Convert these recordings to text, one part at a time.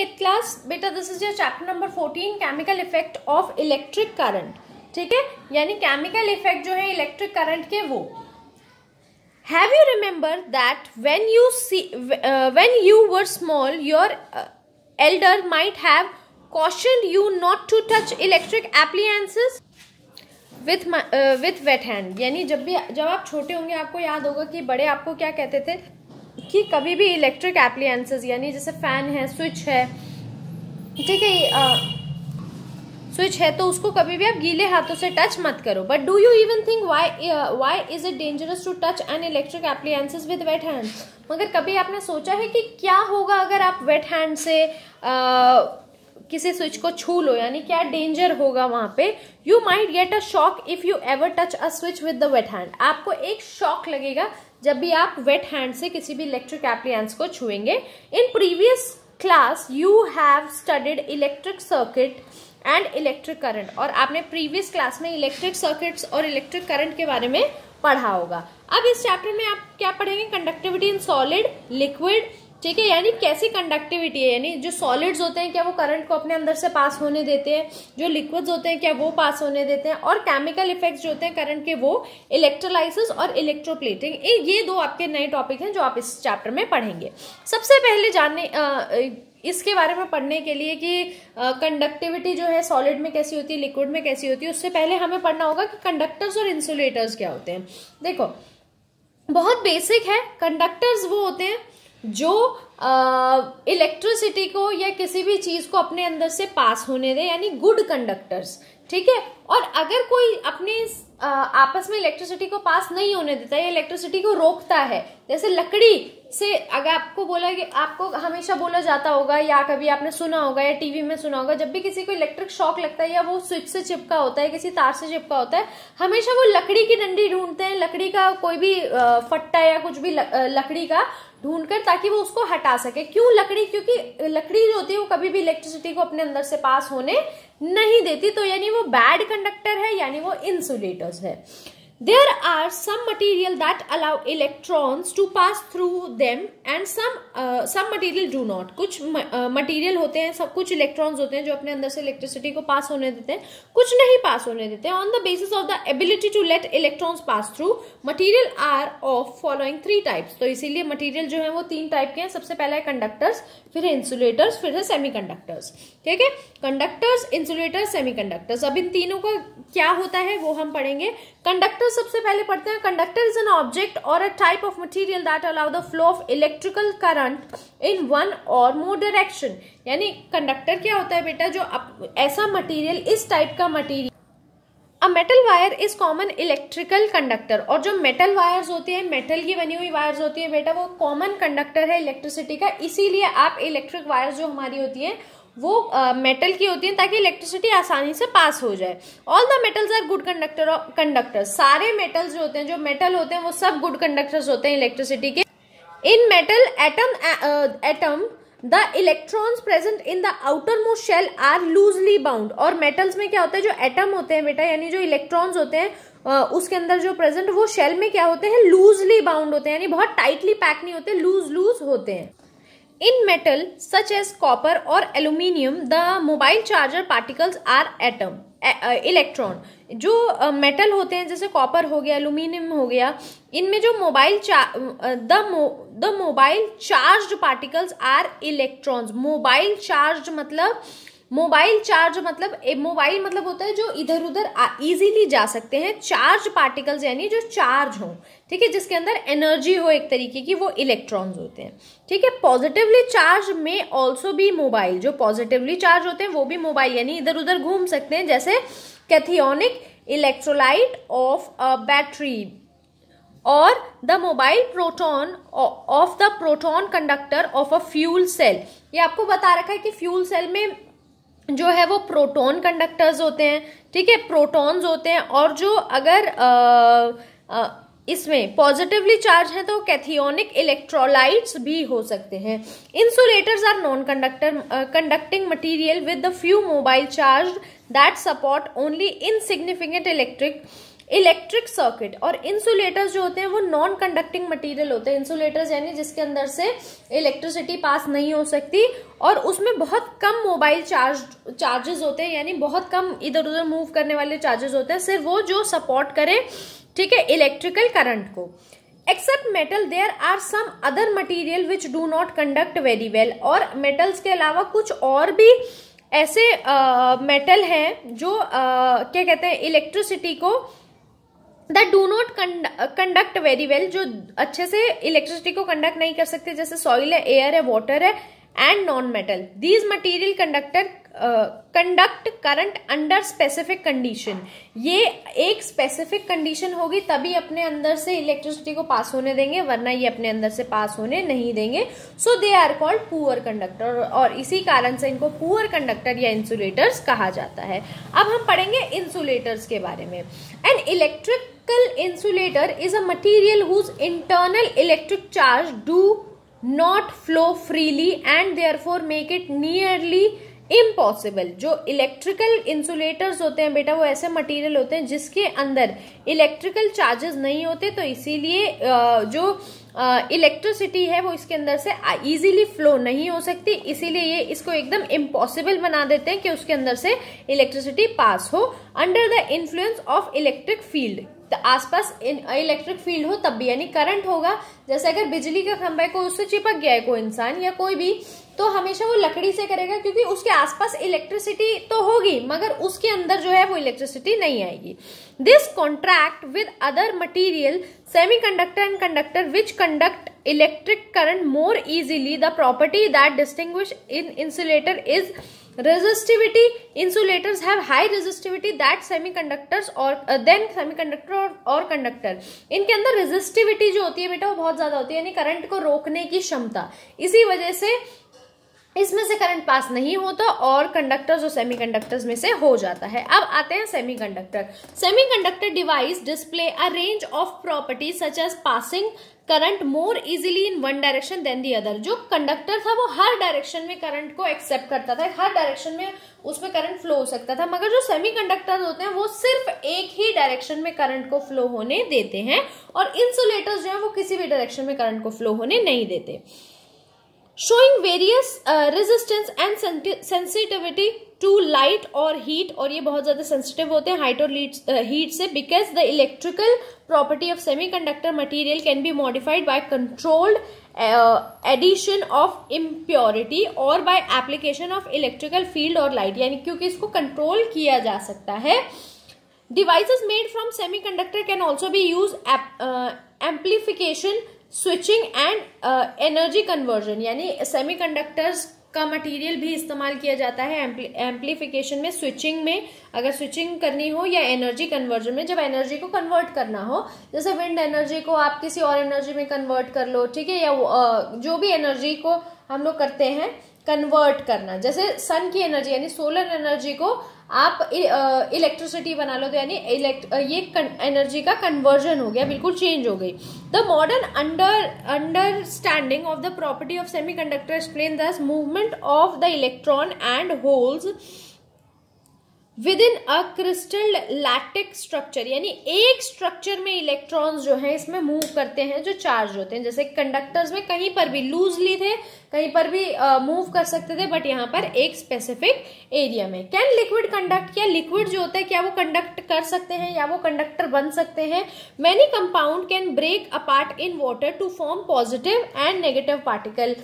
Eight class बेटा this is your chapter number fourteen chemical effect of electric current ठीक है? यानी chemical effect जो है इलेक्ट्रिक करंट के वो। Have you remember that when you see when you were small your elder might have cautioned you not to touch electric appliances with with wet hand यानी जब भी, जब आप छोटे होंगे, आपको याद होगा कि बड़े आपको क्या कहते थे? कि कभी भी इलेक्ट्रिक एप्लियंसेस यानी जैसे फ़ैन है स्विच है ठीक है स्विच है तो उसको कभी भी आप गीले हाथों से टच मत करो। But do you even think why why is it dangerous to touch an electric appliances with wet hand मगर कभी आपने सोचा है कि क्या होगा अगर आप वेट हैंड से uh, किसी स्विच को छू लो, यानी क्या डेंजर होगा वहाँ पे? You might get a shock if you ever touch a switch with the wet hand आपको एक शॉक लगेगा जब भी आप वेट हैंड से किसी भी इलेक्ट्रिक एप्लियंस को छुएँगे। In previous class you have studied electric circuit and electric current और आपने प्रीवियस क्लास में इलेक्ट्रिक सर्किट्स और इलेक्ट्रिक करंट के बारे में पढ़ा होगा। अब इस चैप्टर में आप क्या पढ़ेंगे? कंडक्टिविटी इन सॉलिड लिक्विड ठीक है, यानी कैसी कंडक्टिविटी है? यानी जो सॉलिड्स होते हैं, क्या वो करंट को अपने अंदर से पास होने देते हैं? जो लिक्विड्स होते हैं, क्या वो पास होने देते हैं? और केमिकल इफेक्ट्स जो होते हैं करंट के वो इलेक्ट्रोलाइसिस और इलेक्ट्रोप्लेटिंग ये दो आपके नए टॉपिक हैं जो आप इस चैप्टर में पढ़ेंगे। सबसे पहले जानने इसके बारे में पढ़ने के लिए कि कंडक्टिविटी जो है सॉलिड में कैसी होती है लिक्विड में कैसी होती है, उससे पहले हमें पढ़ना होगा कि कंडक्टर्स और इंसुलेटर्स क्या होते हैं। देखो, बहुत बेसिक है कंडक्टर्स वो होते हैं जो इलेक्ट्रिसिटी को या किसी भी चीज़ को अपने अंदर से पास होने दे यानी गुड कंडक्टर्स ठीक है? और अगर कोई अपने आ, आपस में इलेक्ट्रिसिटी को पास नहीं होने देता या इलेक्ट्रिसिटी को रोकता है जैसे लकड़ी से अगर आपको बोला कि आपको हमेशा बोला जाता होगा या कभी आपने सुना होगा या टीवी में सुना होगा जब भी किसी को इलेक्ट्रिक शॉक लगता है या वो स्विच से चिपका होता है किसी तार से चिपका होता है हमेशा वो लकड़ी की डंडी ढूंढते हैं लकड़ी का कोई भी फट्टा या कुछ भी लकड़ी का ढूंढकर ताकि वो उसको हटा सके। क्यों लकड़ी? क्योंकि लकड़ी जो होती है, वो कभी भी इलेक्ट्रिसिटी को अपने अंदर से पास होने नहीं देती। तो यानी वो बैड कंडक्टर है, यानी वो इंसुलेटर्स है। There are some material that allow electrons to pass through them and some uh, some material do not. कुछ मटेरियल uh, होते हैं सब कुछ इलेक्ट्रॉन्स होते हैं जो अपने अंदर से इलेक्ट्रिसिटी को पास होने देते हैं। कुछ नहीं पास होने देते हैं। On the basis of the ability to let electrons pass through material are of following three types तो इसीलिए मटेरियल जो है वो तीन टाइप के हैं। सबसे पहला है कंडक्टर्स फिर है इंसुलेटर्स फिर है सेमीकंडक्टर्स ठीक है? कंडक्टर्स इंसुलेटर्स सेमीकंडक्टर्स अब इन तीनों का क्या होता है वो हम पढ़ेंगे। कंडक्टर सबसे पहले पढ़ते हैं conductor is an object or a type of material that allow the flow of electrical current in one or more direction यानी कंडक्टर क्या होता है बेटा जो अप, ऐसा मटेरियल इस टाइप का material a metal wire is common electrical conductor और जो मेटल वायर्स होती है मेटल की बनी हुई वायर्स होती है बेटा वो कॉमन कंडक्टर है इलेक्ट्रिसिटी का। इसीलिए आप इलेक्ट्रिक वायर्स जो हमारी होती है वो मेटल uh, की होती है ताकि इलेक्ट्रिसिटी आसानी से पास हो जाए। All the metals are good conductor conductor सारे मेटल्स जो होते हैं जो मेटल होते हैं वो सब गुड कंडक्टर्स होते हैं इलेक्ट्रिसिटी के। In metal atom atom the electrons present in the outermost shell are loosely bound और मेटल्स में क्या होता है जो एटम होते हैं बेटा यानी जो इलेक्ट्रॉन्स होते हैं उसके अंदर जो प्रेजेंट वो शेल में क्या होते हैं लूजली बाउंड होते हैं यानी बहुत टाइटली पैक नहीं होते लूज लूज होते हैं। In metal such as copper or aluminium the mobile charged particles are atom electron जो मेटल uh, होते हैं जैसे कॉपर हो गया एल्यूमिनियम हो गया इनमें जो mobile the mobile charge particles are electrons mobile charge मतलब मोबाइल चार्ज मतलब मोबाइल मतलब होता है जो इधर उधर इजीली जा सकते हैं। चार्ज पार्टिकल्स यानी जो चार्ज हो, ठीक है, जिसके अंदर एनर्जी हो एक तरीके की, वो इलेक्ट्रॉन्स होते हैं। ठीक है पॉजिटिवली चार्ज में ऑल्सो भी मोबाइल जो पॉजिटिवली चार्ज होते हैं, वो भी मोबाइल यानी इधर उधर घूम सकते हैं, जैसे cationic electrolyte of a battery or the mobile proton of the proton conductor of a fuel cell ये आपको बता रखा है कि फ्यूल सेल में जो है वो प्रोटॉन कंडक्टर्स होते हैं, ठीक है? प्रोटॉन्स होते हैं और जो अगर इसमें पॉजिटिवली चार्ज है तो कैथियोनिक इलेक्ट्रोलाइट्स भी हो सकते हैं। Insulators are non conductor conducting material with the few mobile charge that support only insignificant electric electric circuit और इंसुलेटर्स जो होते हैं वो नॉन कंडक्टिंग मटेरियल होते हैं। इंसुलेटर्स यानी जिसके अंदर से इलेक्ट्रिसिटी पास नहीं हो सकती और उसमें बहुत कम मोबाइल चार्ज चार्जेस होते हैं यानी बहुत कम इधर उधर मूव करने वाले चार्जेस होते हैं। सिर्फ़ वो जो सपोर्ट करे ठीक है इलेक्ट्रिकल करंट को। Except metal there are some other material which do not conduct very well और मेटल्स के अलावा कुछ और भी ऐसे मेटल uh, हैं जो आ, क्या कहते हैं इलेक्ट्रिसिटी को that do not conduct very well जो अच्छे से इलेक्ट्रिसिटी को कंडक्ट नहीं कर सकते, जैसे सॉइल है एयर है वाटर है and non metal these material conductor conduct current under specific condition ये एक स्पेसिफिक कंडीशन होगी, तभी अपने अंदर से इलेक्ट्रिसिटी को पास होने देंगे, वरना ये अपने अंदर से पास होने नहीं देंगे. So they are called poor conductor और इसी कारण से इनको पुअर कंडक्टर या इंसुलेटर्स कहा जाता है. अब हम पढ़ेंगे इंसुलेटर्स के बारे में. And electrical insulator is a material whose internal electric charge do not flow freely and therefore make it nearly impossible जो इलेक्ट्रिकल इंसुलेटर्स होते हैं बेटा, वो ऐसे मटेरियल होते हैं जिसके अंदर इलेक्ट्रिकल चार्जेस नहीं होते तो इसीलिए जो इलेक्ट्रिसिटी है वो इसके अंदर से इजीली फ्लो नहीं हो सकती। इसीलिए ये इसको एकदम इम्पॉसिबल बना देते हैं कि उसके अंदर से इलेक्ट्रिसिटी पास हो। Under the influence of electric field आसपास इलेक्ट्रिक फ़ील्ड हो, तब भी, यानी करंट होगा। जैसे अगर बिजली का खंभा कोई उससे चिपक गया है, कोई इंसान या कोई भी तो हमेशा वो लकड़ी से करेगा, क्योंकि उसके आसपास इलेक्ट्रिसिटी तो होगी, मगर उसके अंदर जो है वो इलेक्ट्रिसिटी नहीं आएगी। This contrast with other material semi conductor and conductor which conduct electric current more easily the property that distinguish in insulator is resistivity insulators have high resistivity that semiconductors or uh, then semiconductor or, or conductor इनके अंदर resistivity जो होती है बेटा वो बहुत ज़्यादा होती है यानी करंट को रोकने की क्षमता इसी वजह से इसमें से करंट पास नहीं होता और कंडक्टर्स और सेमीकंडक्टर्स में से हो जाता है। अब आते हैं semiconductor semiconductor device display a range of properties such as passing current more easily in one direction then the other जो कंडक्टर था वो हर डायरेक्शन में करंट को एक्सेप्ट करता था। हर डायरेक्शन में उसमें करंट फ्लो हो सकता था। मगर जो सेमी कंडक्टर होते हैं वो सिर्फ़ एक ही डायरेक्शन में करंट को फ्लो होने देते हैं और इंसुलेटर्स जो है वो किसी भी डायरेक्शन में करंट को फ्लो होने नहीं देते। Showing various resistance and sensitivity to light or heat और ये बहुत ज़्यादा सेंसिटिव होते हैं हाइट और हीट से because the electrical property of semiconductor material can be modified by controlled addition of impurity or by application of electrical field or light यानी क्योंकि इसको कंट्रोल किया जा सकता है। Devices made from semiconductor can also be use amplification switching and energy conversion यानी semiconductors का material भी इस्तेमाल किया जाता है एम्पलीफिकेशन में स्विचिंग में। अगर स्विचिंग करनी हो या एनर्जी कन्वर्जन में, जब एनर्जी को कन्वर्ट करना हो, जैसे विंड एनर्जी को आप किसी और एनर्जी में कन्वर्ट कर लो, ठीक है, या जो भी एनर्जी को हम लोग करते हैं कन्वर्ट करना। जैसे सन की एनर्जी यानी सोलर एनर्जी को आप इलेक्ट्रिसिटी बना लो तो यानी ये एनर्जी का कन्वर्जन हो गया, बिल्कुल चेंज हो गई। The modern under understanding of the property of semi conductor explain this movement of the electron and holes with in a crystal lattice structure यानी एक स्ट्रक्चर में इलेक्ट्रॉन्स जो है इसमें मूव करते हैं जो चार्ज होते हैं। जैसे कंडक्टर्स में कहीं पर भी लूजली थे कहीं पर भी मूव uh, कर सकते थे बट यहाँ पर एक स्पेसिफिक एरिया में। कैन लिक्विड कंडक्ट क्या लिक्विड जो होता है क्या वो कंडक्ट कर सकते हैं या वो कंडक्टर बन सकते हैं? Many compound can break apart in water to form positive and negative particle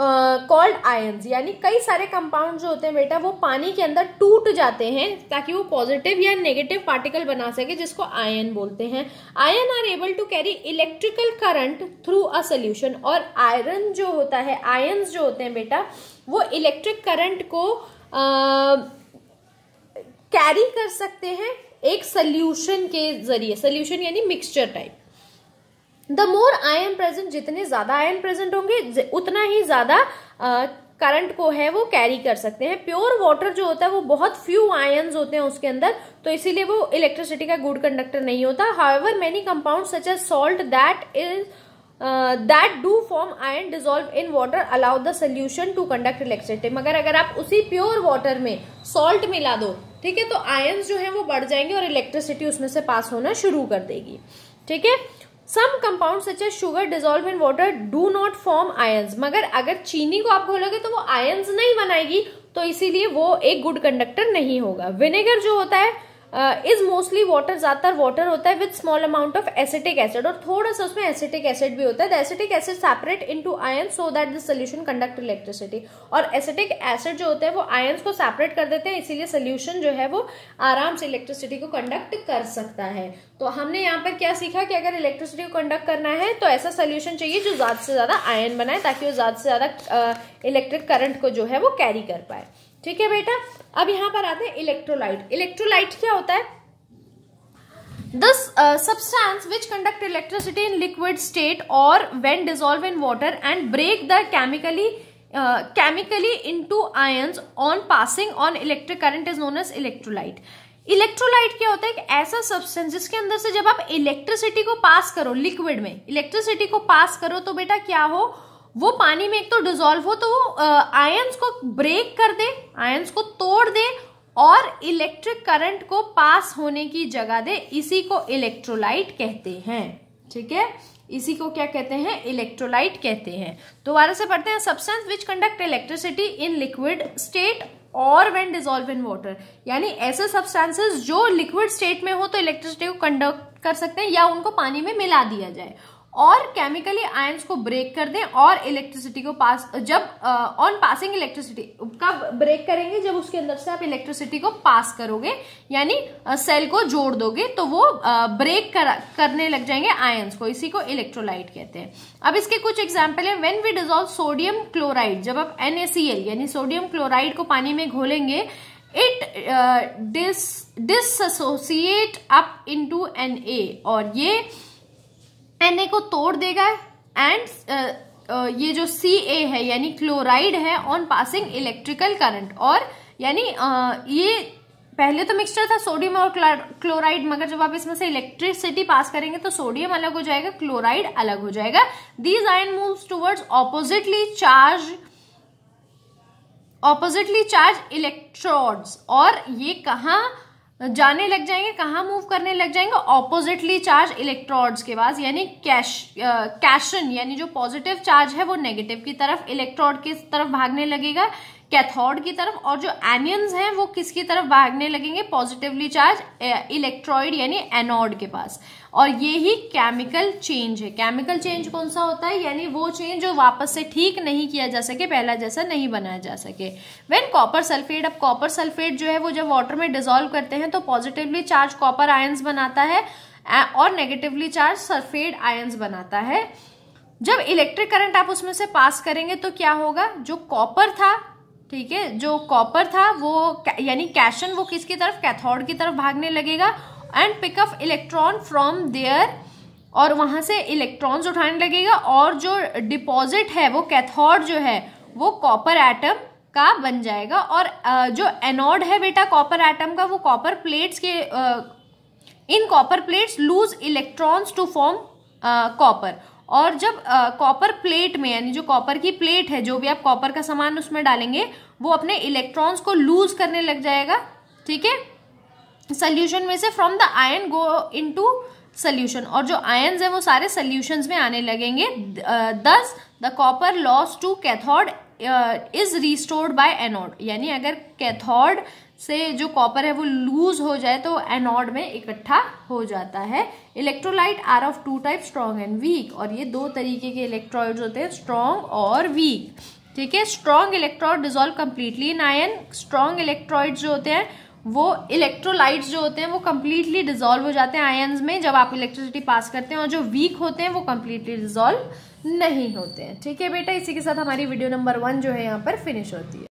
called ions यानी कई सारे कंपाउंड जो होते हैं बेटा, वो पानी के अंदर टूट जाते हैं ताकि वो पॉजिटिव या नेगेटिव पार्टिकल बना सके, जिसको आयन बोलते हैं। Ion are able to carry electrical current through a solution और आयरन जो होता है आयन्स जो होते हैं बेटा, वो इलेक्ट्रिक करंट को कैरी कर सकते हैं एक सोल्यूशन के ज़रिए। सोल्यूशन यानी mixture type the more ion present जितने ज़्यादा आयन प्रेजेंट होंगे उतना ही ज़्यादा करंट को है वो कैरी कर सकते हैं। प्योर वाटर जो होता है, वो बहुत फ्यू आयन्स होते हैं उसके अंदर तो इसीलिए वो इलेक्ट्रिसिटी का गुड कंडक्टर नहीं होता। However many compound such as salt that is that do form ion dissolve in water allow the solution to conduct electricity मगर अगर आप उसी प्योर वाटर में सॉल्ट मिला दो, ठीक है तो आयन्स जो है वो बढ़ जाएँगे और इलेक्ट्रिसिटी उसमें से पास होना शुरू कर देगी। ठीक है? Some compound such as sugar dissolve in water do not form ions मगर अगर चीनी को आप घोलोगे तो वो आयन्स नहीं बनाएगी तो इसीलिए वो एक गुड कंडक्टर नहीं होगा। विनेगर जो होता है इज़ मोस्टली वाटर ज़्यादातर वाटर होता है with small amount of acetic acid और थोड़ा सा उसमें एसिटिक एसिड भी होता है। The acetic acid separate into ion so that the solution conduct electricity और एसिटिक एसिड जो होते हैं वो आयन्स को सेपरेट कर देते हैं, इसीलिए सोल्यूशन जो है वो आराम से इलेक्ट्रिसिटी को कंडक्ट कर सकता है। तो हमने यहाँ पर क्या सीखा कि अगर इलेक्ट्रिसिटी को कंडक्ट करना है तो ऐसा सोल्यूशन चाहिए जो ज़्यादा से ज़्यादा आयन बनाए ताकि वो ज़्यादा से ज़्यादा इलेक्ट्रिक करंट को जो है वो कैरी कर पाए। ठीक है बेटा? अब यहाँ पर आते हैं इलेक्ट्रोलाइट इलेक्ट्रोलाइट क्या होता है? This substance which conduct electricity in liquid state और when dissolve in water and break the chemically chemically to ion passing on electric current is known as electrolyte electrolyte क्या होता है? एक ऐसा सब्सटेंस जिसके अंदर से जब आप इलेक्ट्रिसिटी को पास करो लिक्विड में इलेक्ट्रिसिटी को पास करो तो बेटा क्या हो? वो पानी में एक तो डिजोल्व हो तो वो आयंस को ब्रेक कर दे आयंस को तोड़ दे और इलेक्ट्रिक करंट को पास होने की जगह दे। इसी को इलेक्ट्रोलाइट कहते हैं, ठीक है? इसी को क्या कहते हैं? इलेक्ट्रोलाइट कहते हैं। दोबारा से पढ़ते हैं substance which conduct electricity in liquid state or when dissolve in water यानी ऐसे सब्सटेंसेस जो लिक्विड स्टेट में हो तो इलेक्ट्रिसिटी को कंडक्ट कर सकते हैं या उनको पानी में मिला दिया जाए। और केमिकली आयंस को ब्रेक कर दें और इलेक्ट्रिसिटी को पास जब ऑन पासिंग इलेक्ट्रिसिटी कब ब्रेक करेंगे? जब उसके अंदर से आप इलेक्ट्रिसिटी को पास करोगे यानी सेल को जोड़ दोगे तो वो ब्रेक कर, करने लग जाएँगे आयंस को। इसी को इलेक्ट्रोलाइट कहते हैं। अब इसके कुछ एग्ज़ाम्पल है। When we dissolve sodium chloride जब आप एनएसीएल यानी सोडियम क्लोराइड को पानी में घोलेंगे it dis dissociate up into N A और ये एन को तोड़ देगा एंड uh, uh, ये जो सी ए है यानी क्लोराइड है ऑन पासिंग इलेक्ट्रिकल करंट और यानी uh, ये पहले तो मिक्सचर था सोडियम और क्लोराइड मगर जब आप इसमें से इलेक्ट्रिसिटी पास करेंगे तो सोडियम अलग हो जाएगा क्लोराइड अलग हो जाएगा. These ion move towards oppositely charge oppositely charge electrodes और ये कहा जाने लग जाएँगे, कहाँ मूव करने लग जाएँगे ऑपोजिटली चार्ज इलेक्ट्रॉड्स के पास, यानी कैश कैशन यानी जो पॉजिटिव चार्ज है वो नेगेटिव की तरफ़ इलेक्ट्रॉड की तरफ़ भागने लगेगा। कैथोड की तरफ़ और जो एनियंस हैं, वो किसकी तरफ़ भागने लगेंगे? पॉजिटिवली चार्ज इलेक्ट्रॉइड यानी एनोड के पास। और ये ही केमिकल चेंज है। केमिकल चेंज कौन सा होता है? यानी वो चेंज जो वापस से ठीक नहीं किया जा सके, पहला जैसा नहीं बनाया जा सके। वेन कॉपर सल्फेट अब कॉपर सल्फेट जो है, वो जब वाटर में डिजोल्व करते हैं तो पॉजिटिवली चार्ज कॉपर आयंस बनाता है और नेगेटिवली चार्ज सल्फेट आयंस बनाता है। जब इलेक्ट्रिक करंट आप उसमें से पास करेंगे तो क्या होगा? जो कॉपर था ठीक है? जो कॉपर था, वो यानी कैशन, वो किसकी तरफ़? कैथोड की तरफ़ भागने लगेगा and pick up electron from there और वहाँ से इलेक्ट्रॉन्स उठाने लगेगा और जो डिपॉजिट है, वो कैथोड जो है, वो कॉपर एटम का बन जाएगा और जो एनोड है बेटा कॉपर एटम का, वो कॉपर प्लेट्स के in copper plates loose electrons to form copper और जब कॉपर प्लेट में, यानी जो कॉपर की प्लेट है, जो भी आप कॉपर का सामान उसमें डालेंगे, वो अपने इलेक्ट्रॉन्स को लूज करने लग जाएगा, ठीक है? सल्यूशन में से from the ion go into solution और जो आयन्स है, वो सारे सोल्यूशंस में आने लगेंगे thus the copper loss to cathode is restored by anode यानी अगर कैथोड से जो कॉपर है वो लूज हो जाए तो एनोड में इकट्ठा हो जाता है। Electrolyte are of two type strong and weak और ये दो तरीके के इलेक्ट्रॉइड्स होते हैं स्ट्रॉन्ग और वीक ठीक है? Strong electrolyte dissolve completely in ion strong electrolytes जो होते हैं, वो इलेक्ट्रोलाइट्स जो होते हैं, वो कंप्लीटली डिजोल्व हो जाते हैं आयन्स में। जब आप इलेक्ट्रिसिटी पास करते हैं और जो वीक होते हैं, वो कंप्लीटली डिजोल्व नहीं होते हैं। ठीक है बेटा? इसी के साथ हमारी वीडियो नंबर वन जो है यहाँ पर फिनिश होती है।